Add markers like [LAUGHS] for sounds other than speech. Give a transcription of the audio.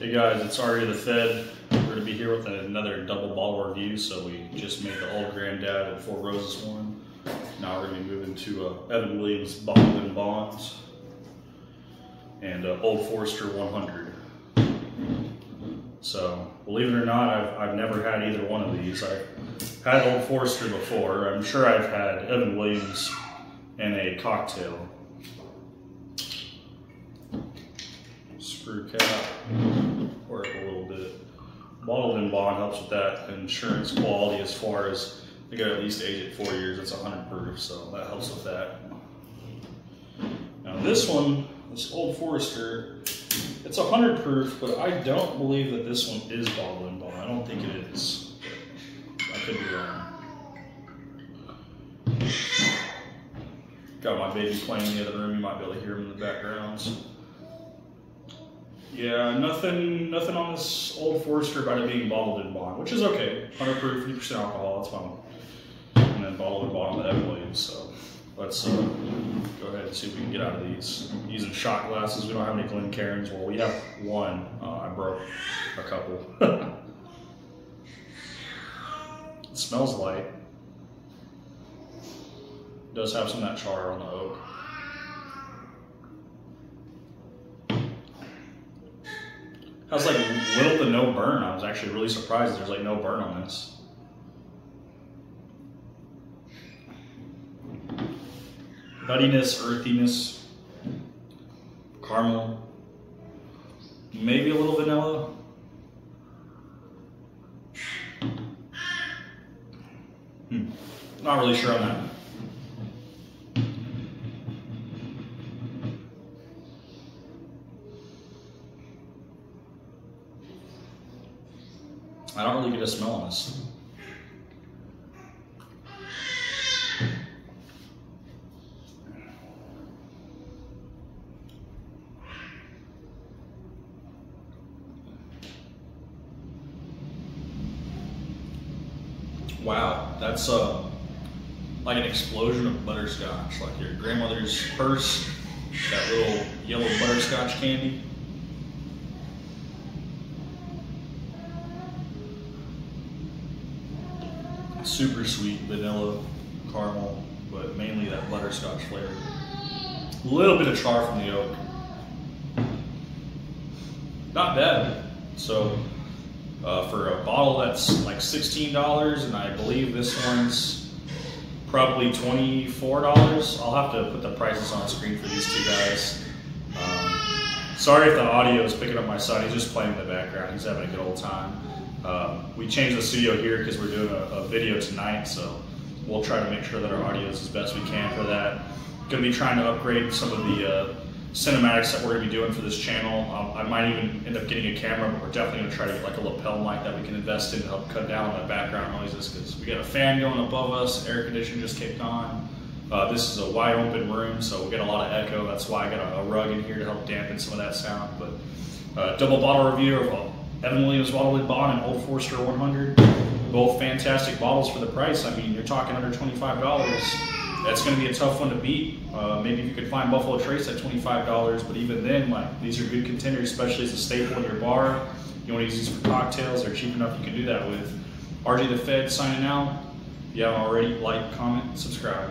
Hey guys, it's RJ the Fed. We're going to be here with another double bottle review. So we just made the Old Granddad and Four Roses one. Now we're going to be moving to uh, Evan Williams Bottled in Bonds and uh, Old Forester 100. So believe it or not, I've, I've never had either one of these. I've had Old Forester before. I'm sure I've had Evan Williams in a cocktail. Screw cap, work a little bit. Bottled in bond helps with that insurance quality as far as they got at least age at four years. It's 100 proof, so that helps with that. Now this one, this Old Forester, it's 100 proof, but I don't believe that this one is bottled in bond. I don't think it is. I could be wrong. Got my baby playing in the other room. You might be able to hear him in the backgrounds. Yeah, nothing, nothing on this Old Forester about it being bottled in bond, which is okay. 100 proof, 50% alcohol, that's fine. And then bottled in with Evan Williams. So let's uh, go ahead and see if we can get out of these. Using shot glasses, we don't have any Glencairns. Well, we have one. Uh, I broke a couple. [LAUGHS] it smells light. It does have some of that char on the oak. Has like little to no burn. I was actually really surprised there's like no burn on this. Nuttiness, earthiness, caramel, maybe a little vanilla. Hmm. Not really sure on that. I don't really get a smell on this. Wow, that's uh, like an explosion of butterscotch, like your grandmother's purse, that little yellow butterscotch candy. Super sweet vanilla caramel, but mainly that butterscotch flavor. A little bit of char from the oak. Not bad. So uh, for a bottle that's like $16, and I believe this one's probably $24. I'll have to put the prices on screen for these two guys. Um, sorry if the audio is picking up my son. He's just playing in the background. He's having a good old time. Um, we changed the studio here because we're doing a, a, video tonight, so we'll try to make sure that our audio is as best we can for that. Going to be trying to upgrade some of the uh, cinematics that we're going to be doing for this channel. Um, I might even end up getting a camera, but we're definitely going to try to get like a lapel mic that we can invest in to help cut down on the background noises because we got a fan going above us, air conditioner just kicked on. Uh, this is a wide open room, so we get a lot of echo. That's why I got a, a rug in here to help dampen some of that sound. But uh, double bottle review of Evan Williams Bottled Bond and Old Forester 100. Both fantastic bottles for the price. I mean, you're talking under $25. That's going to be a tough one to beat. Uh, maybe if you could find Buffalo Trace at $25, but even then, like these are good contenders, especially as a staple in your bar. You want to use these for cocktails, they're cheap enough you can do that with. RJ the Fed signing out. If you haven't already, like, comment, subscribe.